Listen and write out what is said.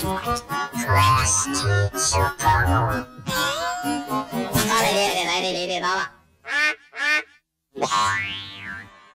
Crash